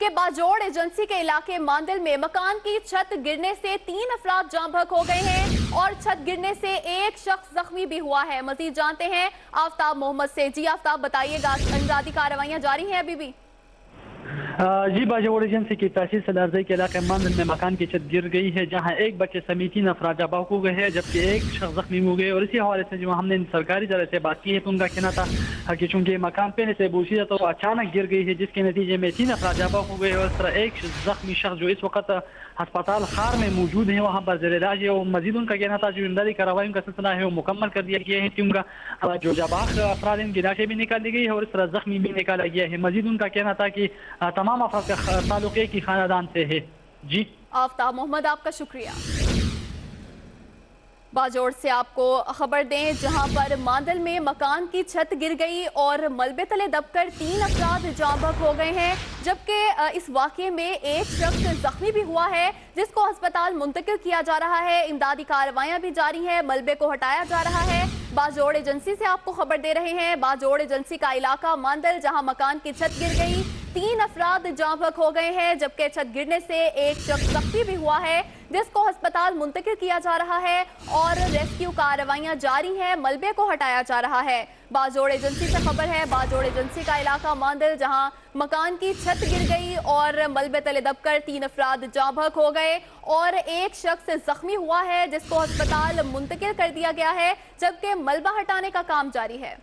کہ باجوڑ ایجنسی کے علاقے ماندل میں مکان کی چھت گرنے سے تین افراد جان بھک ہو گئے ہیں اور چھت گرنے سے ایک شخص زخمی بھی ہوا ہے۔ مزید جانتے ہیں آفتاب محمد سے۔ جی آفتاب، بتائیے گا انجادی کاروائیاں جاری ہیں ابھی بھی؟ جی باجوڑ ایجنسی کی تحصیل سلارزئی کے علاقے ماندل میں مکان کی چھت گر گئی ہے، جہاں ایک بچے سمیت تین افراد جابا ہو گئے ہیں، جبکہ ایک شخص زخمی ہو گئے اور اسی حوالے سے جو ہم نے سرکاری ذرائع سے بات کی ہے تو ان کا کہنا تھا کہ چونکہ مکان پہلے سے بوسیدہ تو اچانک گر گئی ہے، جس کے نتیجے میں تین افراد جابا ہو گئے اور اس طرح ایک زخمی شخص جو اس وقت ہسپتال خار میں موجود ہیں وہاں پر زیر علاج ہے۔ اور مزید ان کا کہنا تھا، جو امدادی کارروائیوں کا سلسلہ ہے، وہ مکمل کر دیا گیا ہے۔ کیونکہ جو جاباخ افراد ان کی لاشیں بھی نکالی گئی ہے اور اس طرح زخمی بھی نکالا گیا ہے۔ مزید ان کا کہنا تھا کہ تمام تمام افراد کا تعلق ایک ہی خاندان سے ہے۔ جی۔ آفتاب محمد، آپ کا شکریہ۔ باجوڑ سے آپ کو خبر دیں، جہاں پر ماندل میں مکان کی چھت گر گئی اور ملبے تلے دب کر تین افراد جاں بھک ہو گئے ہیں۔ جبکہ اس واقعے میں ایک شخص زخمی بھی ہوا ہے، جس کو ہسپتال منتقل کیا جا رہا ہے۔ امدادی کارروائیاں بھی جاری ہیں، ملبے کو ہٹایا جا رہا ہے۔ باجوڑ ایجنسی سے آپ کو خبر دے رہے ہیں۔ باجوڑ ایجنسی کا علاقہ ماندل، جہاں مکان کی چھت گر گئی تین افراد جاں بھک ہو گئے ہیں، جبکہ چھت گرنے سے ایک شخص زخمی بھی ہوا ہے، جس کو ہسپتال منتقل کیا جا رہا ہے اور ریسکیو کارروائیاں جاری ہیں، ملبے کو ہٹایا جا رہا ہے۔ باجوڑ ایجنسی سے خبر ہے، باجوڑ ایجنسی کا علاقہ ماندل، جہاں مکان کی چھت گر گئی اور ملبے تلے دب کر تین افراد جاں بھک ہو گئے اور ایک شخص زخمی ہوا ہے، جس کو ہسپتال منتقل کر دیا گیا ہے، جبکہ ملبہ ہٹانے کا کام جاری ہے۔